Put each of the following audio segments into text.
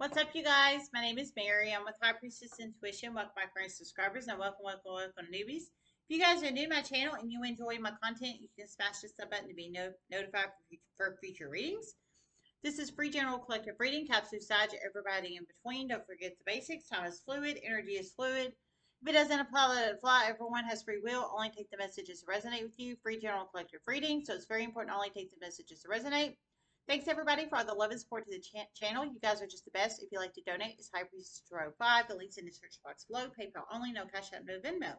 What's up, you guys? My name is Mary. I'm with High Priestess Intuition. Welcome, my friends, subscribers, and welcome, welcome, welcome, newbies. If you guys are new to my channel and you enjoy my content, you can smash the sub button to be no notified for future readings. This is free general collective reading. Capsule side to everybody in between. Don't forget the basics. Time is fluid. Energy is fluid. If it doesn't apply, let it fly. Everyone has free will. Only take the messages that resonate with you. Free general collective reading. So it's very important only take the messages that resonate. Thanks everybody for all the love and support to the ch channel. You guys are just the best. If you'd like to donate, it's High Priestess 5. The link's in the search box below. PayPal only, no cash out, no Venmo.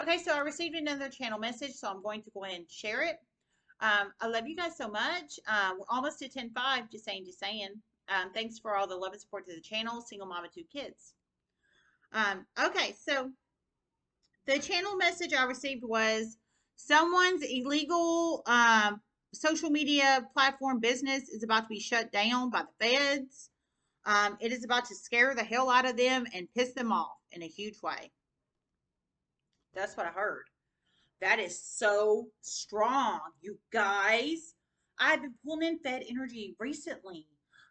Okay, so I received another channel message, so I'm going to go ahead and share it. Um, I love you guys so much. Uh, we're almost to 10.5, just saying, just saying. Um, thanks for all the love and support to the channel. Single mama, two kids. Um, okay, so the channel message I received was someone's illegal um, social media platform business is about to be shut down by the feds. Um, it is about to scare the hell out of them and piss them off in a huge way. That's what I heard. That is so strong, you guys. I've been pulling in Fed energy recently.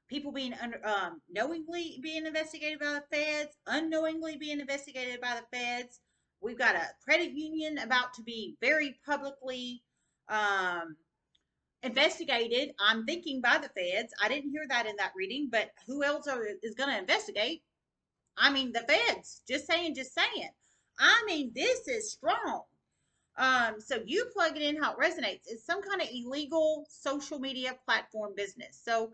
People being under, um, knowingly being investigated by the feds, unknowingly being investigated by the feds. We've got a credit union about to be very publicly um, investigated, I'm thinking by the feds. I didn't hear that in that reading, but who else are, is going to investigate? I mean, the feds. Just saying, just saying. I mean, this is strong. Um, so you plug it in how it resonates. It's some kind of illegal social media platform business. So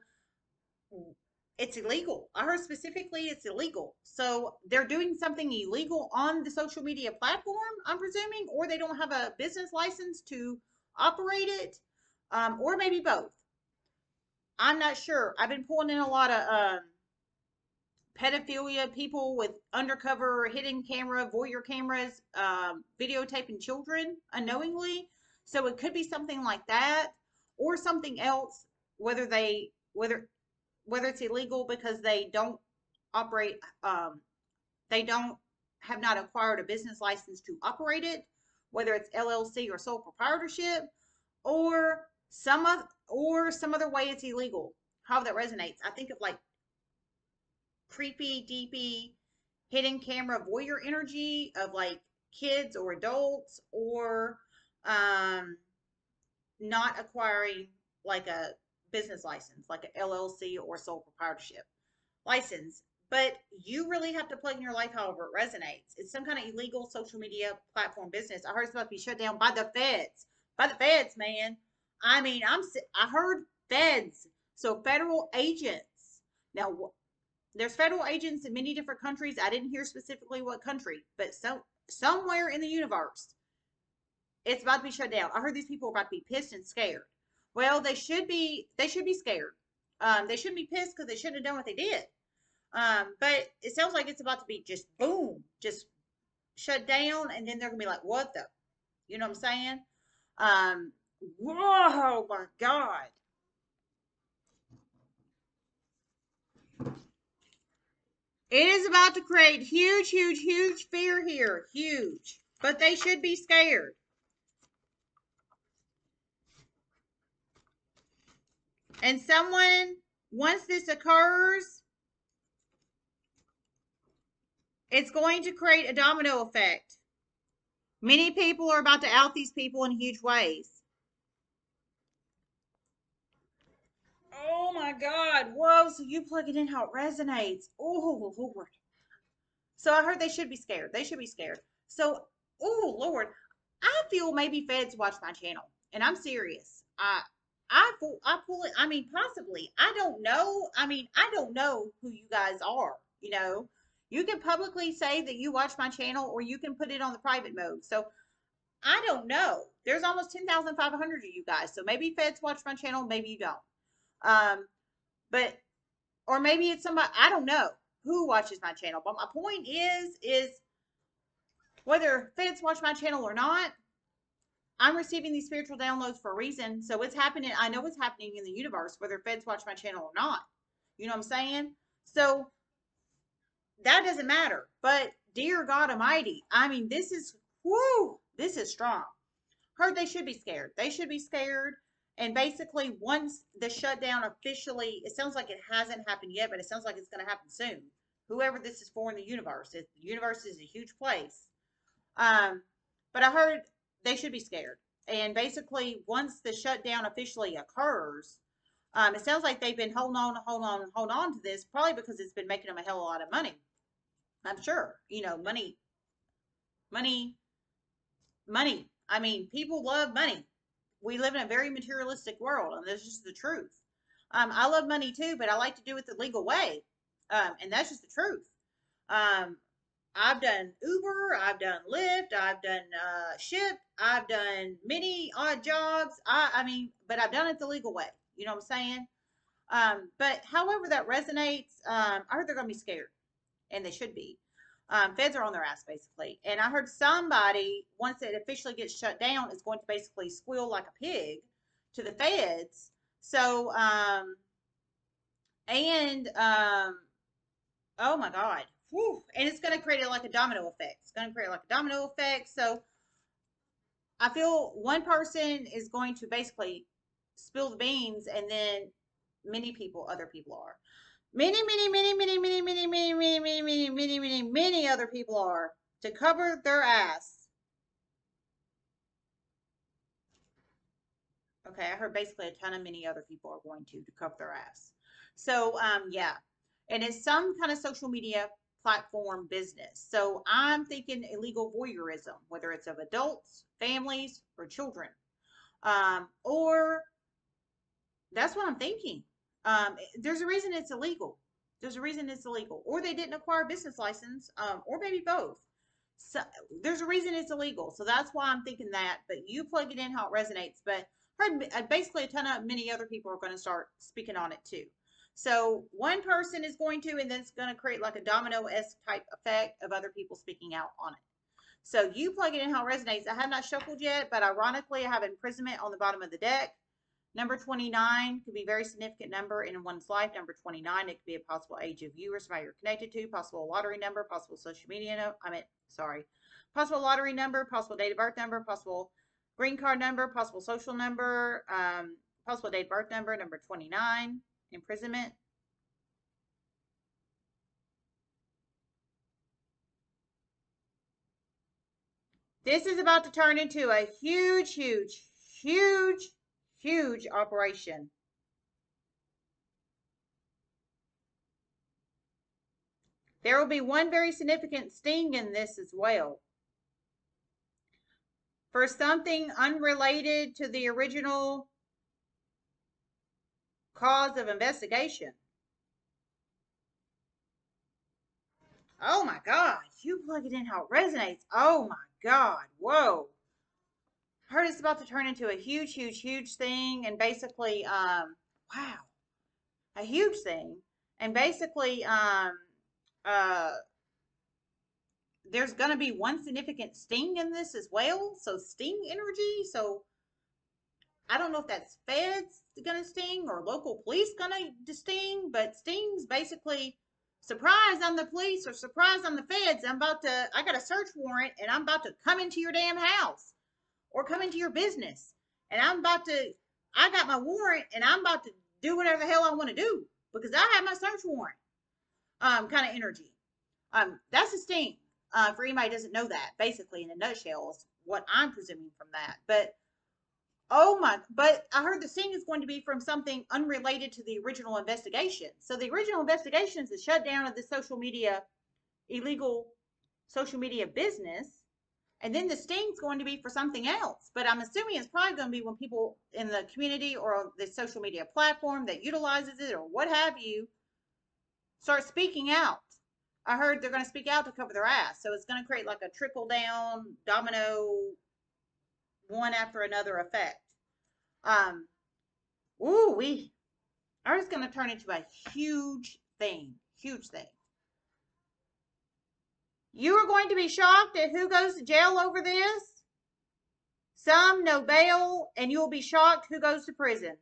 it's illegal. I heard specifically it's illegal. So they're doing something illegal on the social media platform, I'm presuming, or they don't have a business license to operate it um, or maybe both. I'm not sure. I've been pulling in a lot of um, pedophilia people with undercover hidden camera, voyeur cameras, um, videotaping children unknowingly. So it could be something like that, or something else. Whether they whether whether it's illegal because they don't operate, um, they don't have not acquired a business license to operate it, whether it's LLC or sole proprietorship, or some of or some other way it's illegal. How that resonates. I think of like creepy, deepy, hidden camera voyeur energy of like kids or adults or um not acquiring like a business license, like an LLC or sole proprietorship license. But you really have to plug in your life however it resonates. It's some kind of illegal social media platform business. I heard it's about to be shut down by the feds. By the feds, man. I mean, I'm I heard feds, so federal agents. Now, there's federal agents in many different countries. I didn't hear specifically what country, but so somewhere in the universe, it's about to be shut down. I heard these people are about to be pissed and scared. Well, they should be. They should be scared. Um, they shouldn't be pissed because they shouldn't have done what they did. Um, but it sounds like it's about to be just boom, just shut down, and then they're gonna be like, "What the?" You know what I'm saying? Um, Whoa, my God. It is about to create huge, huge, huge fear here. Huge. But they should be scared. And someone, once this occurs, it's going to create a domino effect. Many people are about to out these people in huge ways. Oh my God. Whoa. So you plug it in how it resonates. Oh, Lord. So I heard they should be scared. They should be scared. So, oh, Lord. I feel maybe feds watch my channel. And I'm serious. I, I, pull, I pull it. I mean, possibly. I don't know. I mean, I don't know who you guys are. You know, you can publicly say that you watch my channel or you can put it on the private mode. So I don't know. There's almost 10,500 of you guys. So maybe feds watch my channel. Maybe you don't. Um, but or maybe it's somebody I don't know who watches my channel. But my point is, is whether feds watch my channel or not, I'm receiving these spiritual downloads for a reason. So it's happening. I know what's happening in the universe, whether feds watch my channel or not. You know what I'm saying? So that doesn't matter. But dear God Almighty, I mean, this is whoo, this is strong. Heard they should be scared. They should be scared And basically, once the shutdown officially, it sounds like it hasn't happened yet, but it sounds like it's going to happen soon. Whoever this is for in the universe, the universe is a huge place. Um, but I heard they should be scared. And basically, once the shutdown officially occurs, um, it sounds like they've been holding on, holding on, holding on to this, probably because it's been making them a hell of a lot of money. I'm sure, you know, money, money, money. I mean, people love money. We live in a very materialistic world, and that's just the truth. Um, I love money too, but I like to do it the legal way, um, and that's just the truth. Um, I've done Uber, I've done Lyft, I've done uh, Shipt, I've done many odd jobs. I, I mean, but I've done it the legal way. You know what I'm saying? Um, but however that resonates, um, I heard they're going to be scared, and they should be. Um, feds are on their ass basically, and I heard somebody once it officially gets shut down is going to basically squeal like a pig to the feds. So, um, and um, oh my God, Whew. and it's going to create like a domino effect. It's going to create like a domino effect. So, I feel one person is going to basically spill the beans, and then many people, other people are. Many, many, many, many, many, many, many, many, many, many, many, many, many other people are to cover their ass. Okay, I heard basically a ton of many other people are going to to cover their ass. So, um, yeah, and it's some kind of social media platform business. So I'm thinking illegal voyeurism, whether it's of adults, families, or children, um, or that's what I'm thinking. Um, there's a reason it's illegal. There's a reason it's illegal, or they didn't acquire a business license, um, or maybe both. So there's a reason it's illegal. So that's why I'm thinking that. But you plug it in how it resonates. But heard uh, basically a ton of many other people are going to start speaking on it too. So one person is going to, and then it's going to create like a domino esque type effect of other people speaking out on it. So you plug it in how it resonates. I have not shuffled yet, but ironically, I have imprisonment on the bottom of the deck. Number 29 could be a very significant number in one's life. Number 29, it could be a possible age of you or somebody you're connected to, possible lottery number, possible social media, no, I mean, sorry, possible lottery number, possible date of birth number, possible green card number, possible social number, um, possible date of birth number, number 29, imprisonment. This is about to turn into a huge, huge, huge Huge operation. There will be one very significant sting in this as well. For something unrelated to the original cause of investigation. Oh my God, you plug it in how it resonates. Oh my God, whoa heard it's about to turn into a huge, huge, huge thing, and basically, um, wow, a huge thing, and basically, um, uh, there's going to be one significant sting in this as well. So sting energy. So I don't know if that's feds going to sting or local police going to sting, but stings basically surprise I'm the police or surprise I'm the feds. I'm about to, I got a search warrant and I'm about to come into your damn house or come into your business. And I'm about to, I got my warrant and I'm about to do whatever the hell I want to do because I have my search warrant um, kind of energy. Um, that's a sting. Uh, for anybody doesn't know that, basically, in a nutshell, is what I'm presuming from that. But oh my, but I heard the sting is going to be from something unrelated to the original investigation. So the original investigation is the shutdown of the social media, illegal social media business and then the sting's going to be for something else. But I'm assuming it's probably going to be when people in the community or the social media platform that utilizes it or what have you start speaking out. I heard they're going to speak out to cover their ass. So it's going to create like a trickle down domino one after another effect. Um, ooh, we are just going to turn into a huge thing, huge thing. You are going to be shocked at who goes to jail over this. Some no bail, and you'll be shocked who goes to prison.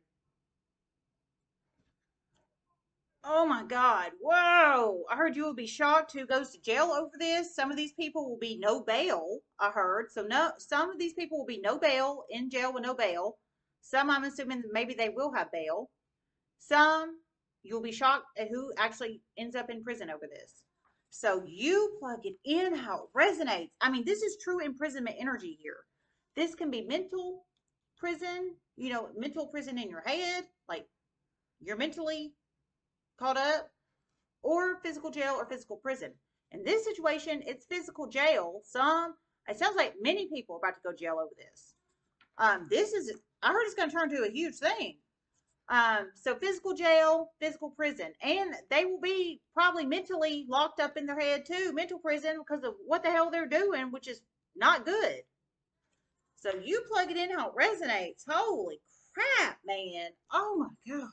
Oh my God. Whoa. I heard you will be shocked who goes to jail over this. Some of these people will be no bail, I heard. So no some of these people will be no bail, in jail with no bail. Some I'm assuming maybe they will have bail. Some you'll be shocked at who actually ends up in prison over this. So you plug it in how it resonates. I mean, this is true imprisonment energy here. This can be mental prison, you know, mental prison in your head, like you're mentally caught up, or physical jail or physical prison. In this situation, it's physical jail. Some, it sounds like many people are about to go jail over this. Um, this is, I heard it's going to turn into a huge thing. Um, so physical jail, physical prison, and they will be probably mentally locked up in their head too, mental prison because of what the hell they're doing, which is not good. So you plug it in how it resonates. Holy crap, man. Oh my God.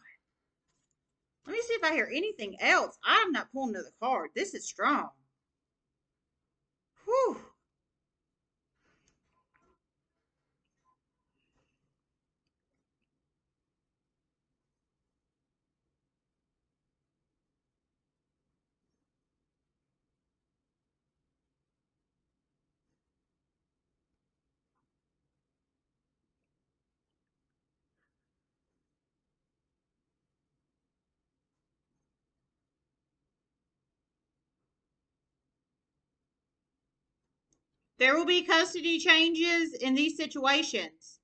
Let me see if I hear anything else. I'm not pulling another card. This is strong. Whew. There will be custody changes in these situations.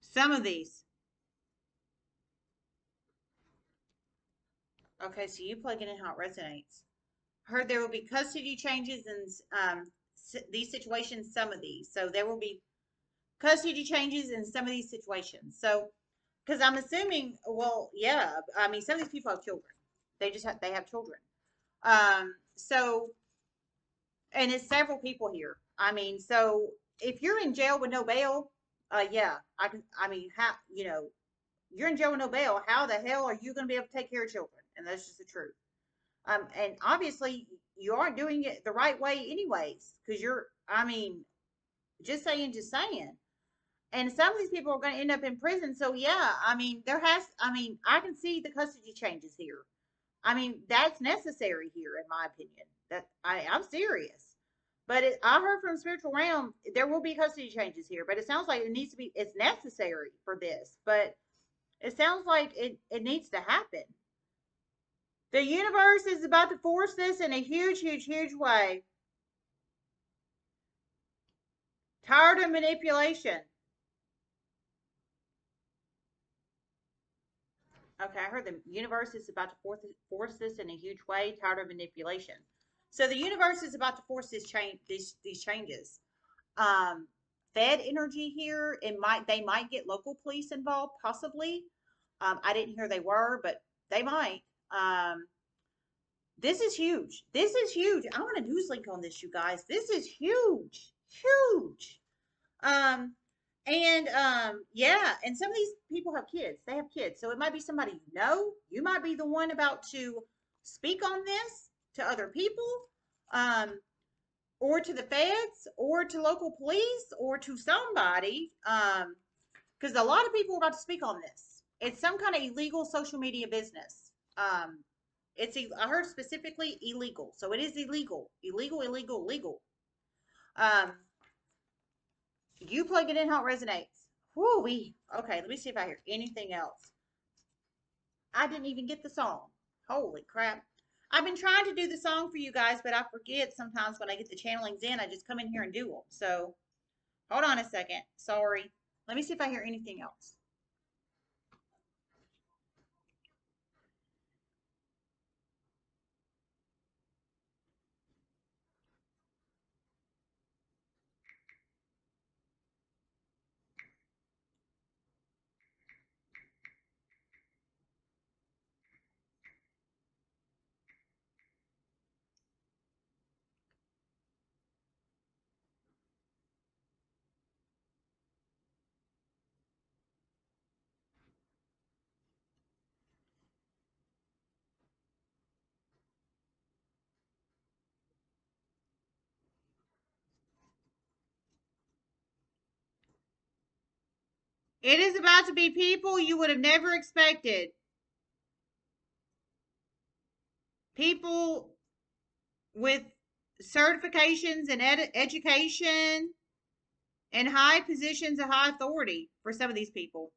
Some of these. Okay, so you plug in how it resonates. Heard there will be custody changes in um, these situations, some of these. So there will be custody changes in some of these situations. So because I'm assuming, well, yeah, I mean, some of these people have children. They just have, they have children. Um, so, and it's several people here. I mean, so if you're in jail with no bail, uh, yeah, I can, I mean, how, you know, you're in jail with no bail. How the hell are you going to be able to take care of children? And that's just the truth. Um, and obviously you aren't doing it the right way anyways, because you're, I mean, just saying, just saying and some of these people are going to end up in prison. So yeah, I mean, there has. I mean, I can see the custody changes here. I mean, that's necessary here, in my opinion. That I, I'm serious. But it, I heard from spiritual realm there will be custody changes here, but it sounds like it needs to be. It's necessary for this, but it sounds like it it needs to happen. The universe is about to force this in a huge, huge, huge way. Tired of manipulation. Okay, I heard the universe is about to force, force this in a huge way, tired of manipulation. So the universe is about to force this change, these these changes. Um, Fed energy here, it might they might get local police involved, possibly. Um, I didn't hear they were, but they might. Um, this is huge. This is huge. I want a news link on this, you guys. This is huge, huge. Um, and um, yeah, and some of these people have kids. They have kids. So it might be somebody you know. You might be the one about to speak on this to other people, um, or to the feds, or to local police, or to somebody. Um, because a lot of people are about to speak on this. It's some kind of illegal social media business. Um, it's I heard specifically illegal, so it is illegal, illegal, illegal, legal. Um, you plug it in how it resonates. Whoo we okay, let me see if I hear anything else. I didn't even get the song. Holy crap. I've been trying to do the song for you guys, but I forget sometimes when I get the channelings in, I just come in here and do them. So hold on a second. Sorry. Let me see if I hear anything else. It is about to be people you would have never expected. People with certifications and ed- education and high positions of high authority for some of these people.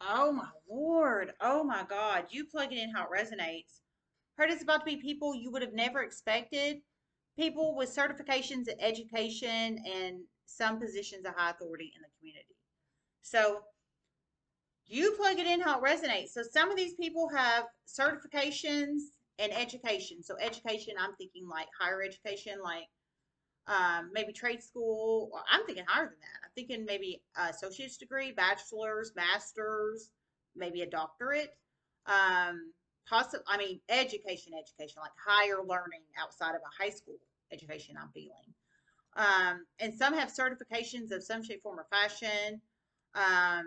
Oh my lord. Oh my god. You plug it in how it resonates. Heard it's about to be people you would have never expected. People with certifications in education and some positions of high authority in the community. So you plug it in how it resonates. So some of these people have certifications and education. So education, I'm thinking like higher education, like um, maybe trade school. Or I'm thinking higher than that. I'm thinking maybe associate's degree, bachelor's, master's, maybe a doctorate. Um, possible. I mean, education, education, like higher learning outside of a high school education. I'm feeling. Um, and some have certifications of some shape, form, or fashion. Um,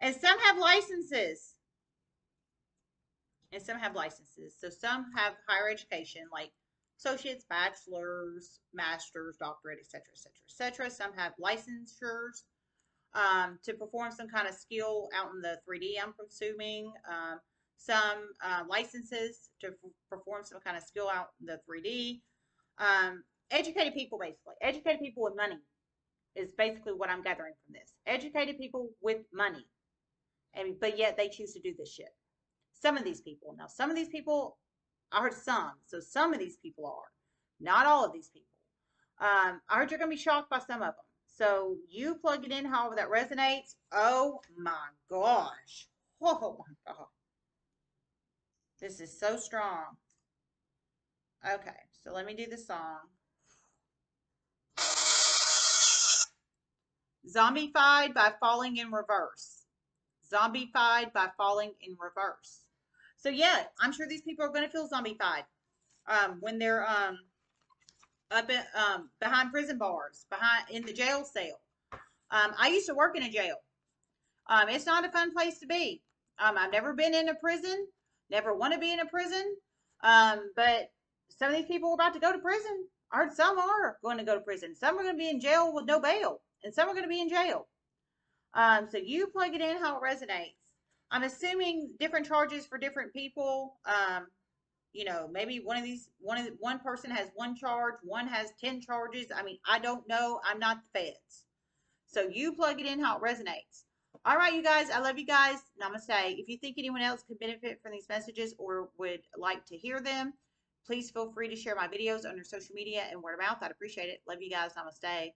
and some have licenses. And some have licenses. So some have higher education, like associates, bachelors, masters, doctorate, etc., etc., etc. Some have licensures um, to perform some kind of skill out in the 3D. I'm presuming um, some uh, licenses to perform some kind of skill out in the 3D. Um, educated people, basically, educated people with money is basically what I'm gathering from this. Educated people with money, and but yet they choose to do this shit. Some of these people. Now, some of these people I heard some. So some of these people are, not all of these people. Um, I heard you're to be shocked by some of them. So you plug it in however that resonates. Oh my gosh. Oh my God. This is so strong. Okay, so let me do the song. Zombified by falling in reverse. Zombified by falling in reverse. So yeah, I'm sure these people are going to feel zombified um, when they're um, up um, behind prison bars, behind in the jail cell. Um, I used to work in a jail. Um, it's not a fun place to be. Um, I've never been in a prison, never want to be in a prison. But some of these people are about to go to prison. Or some are going to go to prison. Some are going to be in jail with no bail, and some are going to be in jail. Um, so you plug it in how it resonates. I'm assuming different charges for different people. Um, you know, maybe one of these one of the, one person has one charge, one has ten charges. I mean, I don't know. I'm not the feds. So you plug it in how it resonates. All right, you guys. I love you guys. Namaste. If you think anyone else could benefit from these messages or would like to hear them, please feel free to share my videos on your social media and word of mouth. I'd appreciate it. Love you guys. Namaste.